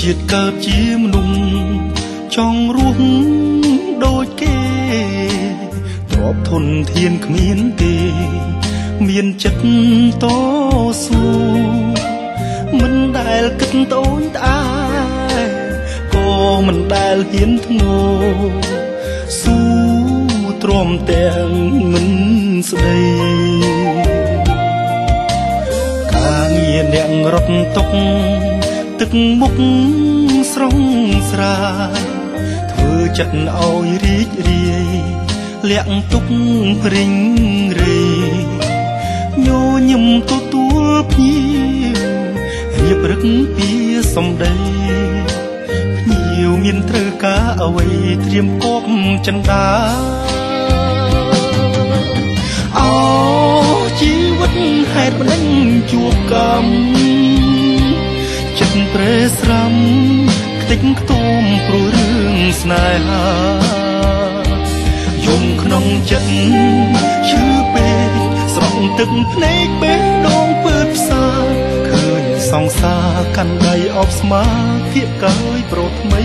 ជាតិកើតជាមនុស្សចង់រស់ដូចគេទ្របធនធានគ្មានទេ មានចិត្តតស៊ូមិនដែលគិតតូចត្អែក៏មិនដែលហ៊ានធ្ងោស៊ូទ្រាំទាំងមិនស្ដីការងារអ្នករត់ຕົក ទឹកមុខស្រងស្រាយធ្វើចិត្តឲ្យរីករាយលាក់ទុករិញរេញញឹមទទួលភ្ញៀវរៀបរឹកពីសំដីភ្ញៀវមានត្រូវការអ្វីត្រៀមគប់ចិន្តាអោជីវិតហេតុបដិញជួបកម្ម ចិត្តប្រេស្រាំខ្ទេចខ្ទុំព្រោះរឿងស្នេហាយំក្នុងចិត្តឈឺពេកស្រក់ទឹកភ្នែកបេះដូងពើផ្សាឃើញសង្សារកាន់ដៃអបស្មាភៀកកាយប្រថ្មី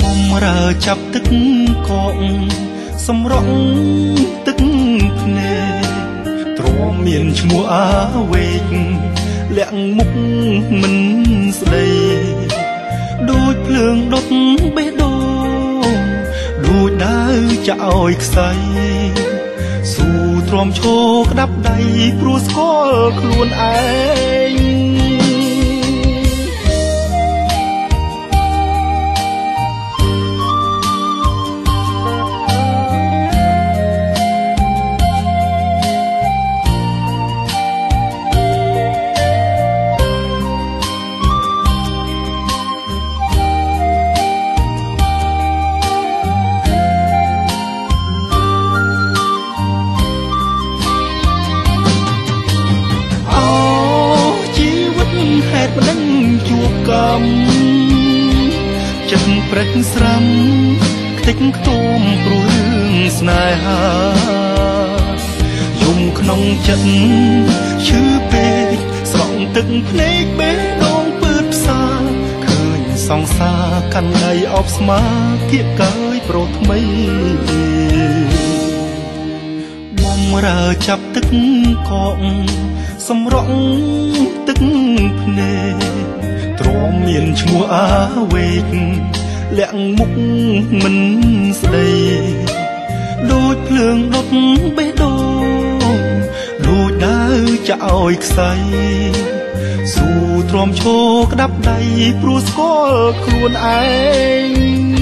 បំរើចាប់ទឹកកកសម្រក់ទឹកភ្នែកទ្រាំ មានឈ្មោះអាវេកលាក់មុខមិនស្ដីដូចភ្លើងដុតបេះដូងដូចដាវចាឲ្យខ្សែស៊ូទ្រាំឈោក្តាប់ដៃព្រោះស្គាល់ខ្លួនឯង ចិត្តព្រឹកស្រាំខ្ទេចខ្ទុំព្រោះរឿងស្នេហាយំក្នុងចិត្តឈឺពេកស្រង់ទឹកភ្នែកបេះដូងពើផ្សាឃើញសង្សារកាន់ដៃអបស្មាគៀកកាយប្រុសថ្មីបំរើចាប់ទឹកកកសម្រក់ទឹកភ្នែក ទ្រាំមានឈ្មោះអាវេកលាក់មុខមិនស្ដីដូចភ្លើងដុតបេះដូងដូចដាវចាឲ្យខ្សែស៊ូទ្រាំឈោក្តាប់ដៃព្រោះស្គាល់ខ្លួនឯង